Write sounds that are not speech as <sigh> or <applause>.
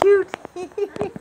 cute. <laughs>